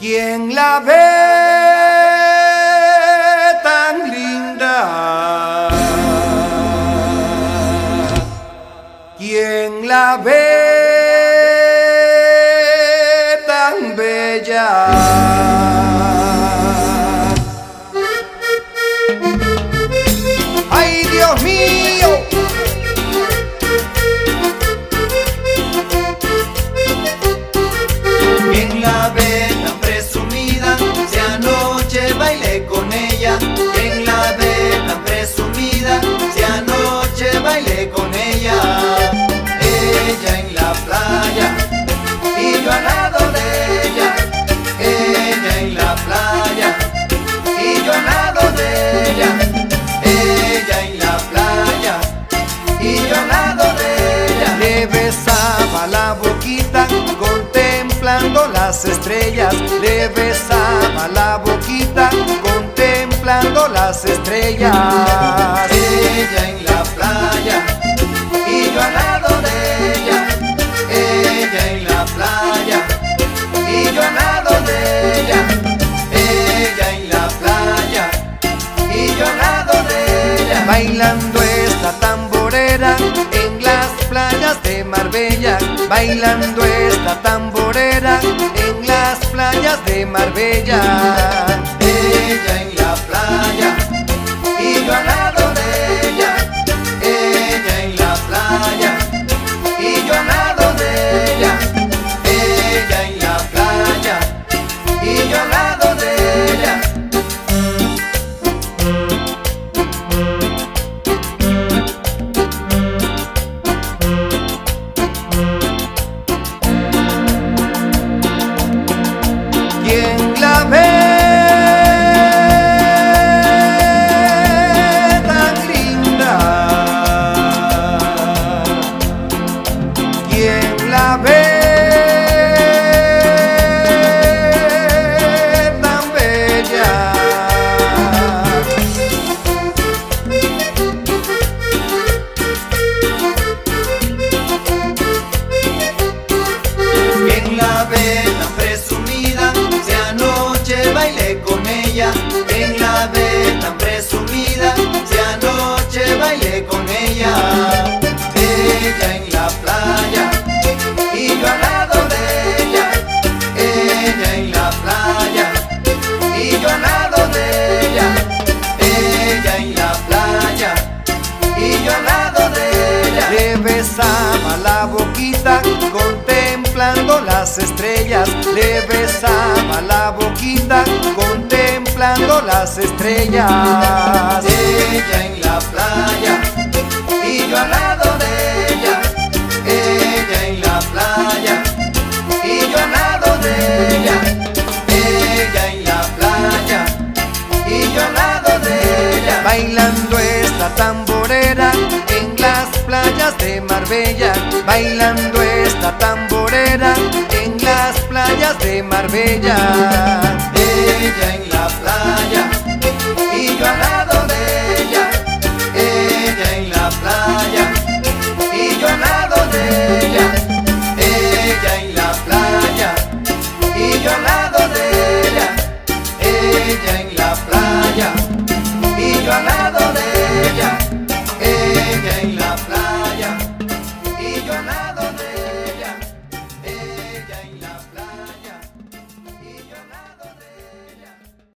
¿Quién la ve tan linda? ¿Quién la ve tan bella? ¡Ay, Dios mío! ¿Quién la contemplando las estrellas. Le besaba la boquita contemplando las estrellas. Ella en la playa y yo al lado de ella. Ella en la playa y yo al lado de ella. Ella en la playa y yo al lado de ella. Bailando esta tamborera en las playas de Marbella. Bailando esta tamborera en las playas de Marbella. Ella con ella. ¿Quién la tan presumida? Si anoche bailé con ella. Ella en la playa y yo al lado de ella. Ella en la playa y yo al lado de ella. Ella en la playa y yo al lado de ella. Le besaba la boquita contemplando las estrellas. Le besaba la boquita contemplando las estrellas. Ella en la playa y yo al lado de Marbella, bailando esta tamborera en las playas de Marbella.